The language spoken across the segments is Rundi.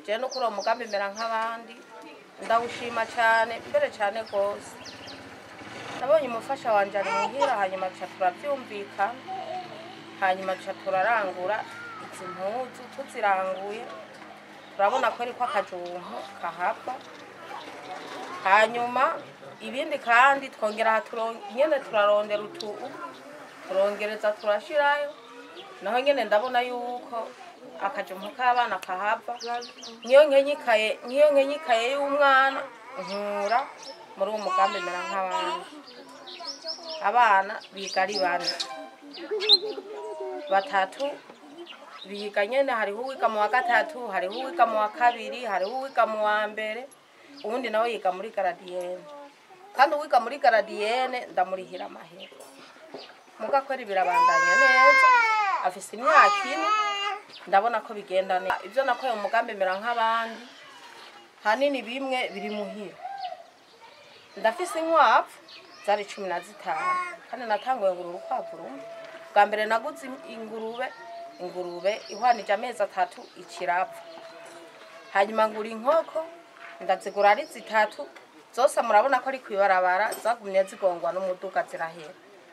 njyewe no kuri uwo mugambi mbera nk'abandi ndawushima cyane mbere cyane rwose nabonye umufasha wanjye ari muhira hanyuma duca turabyumvikana hanyuma duca turarangura izi mpuzu tuziranguye turabona ko ariko akajunku kahava hanyuma ibindi kandi twongera nyine turarondera utubu turongereza turashirayo naho nyine ndabona yuko akajumba k'abana kahava nk'iyo nkenyikaye nk'iyo nkenyikaye y'umwana nkura muri uwo mugambi mera nk'abandi abana biga ari bane batatu biga nyine hariho uwiga mu wa gatatu hariho uwiga mu wa kabiri hariho uwiga mu wa mbere ubundi nawe yiga muri garadiyene kandi uwiga muri garadiyene ndamurihira amahera mugakora ibirabandanya neza afite imyaka ine ndabona ko bigenda neza ibyo nakoye mu mugambi mbera nk'abandi hanini bimwe biri muhira ndafise inkwavu zari cumi na zitanu kandi natanguye ngo urukwavu rumwe bwa mbere naguze ingurube ingurube ihwanije amezi atatu ikirapfa hanyuma ngura inkoko ndazigura ari zitatu zose murabona ko ari ku ibarabara zagumye zigongwa n'umuduga zirahera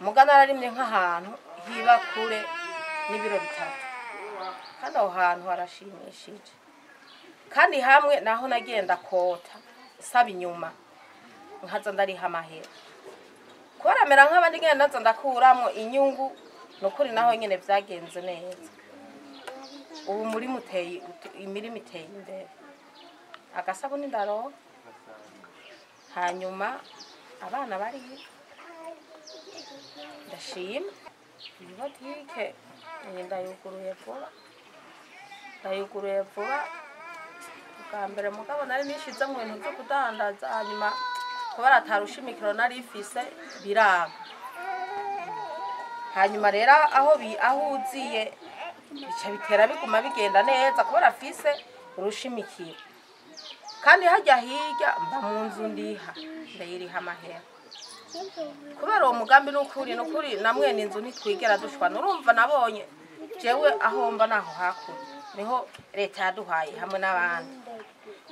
umugana ararimye nk'ahantu hiba kure n'ibiro bitatu kandi aho hantu harashimishije kandi hamwe naho nagenda kota saba inyuma nkaza ndariha amahera kubera amera nk'abandi ngenda nza ndakuramo inyungu ni ukuri naho nyine byagenze neza ubu murima uteye imirima iteye imbere agasabuni ndaroba hanyuma abana bari ndashima iyi botike ndayuguruye vuba ndayuguruye vuba bwa mbere mugabo nari nishize mu bintu byo kudandaza hanyuma kubera atarusha imikoro nari ifise biranga hanyuma rero aho uziye bica bitera biguma bigenda neza kubera fise urusha imikino kandi hajya hirya mba mu nzu ndiha ndayiriha amahera kubera uwo mugambi n'ukuri n'ukuri na mwene inzu ntitwigera dushwana urumva nabonye jewe ahomba naho hakurya niho leta yaduhaye hamwe n'abandi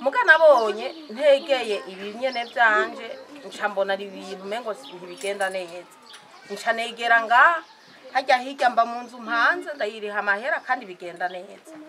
mugana abonye ntegeye ibinyene byanje nca mbona ari ibintu umengo ntibigenda neza nca negera ngaha hajya hirya mba mu nzu mpanze ndayiriha amahera kandi bigenda neza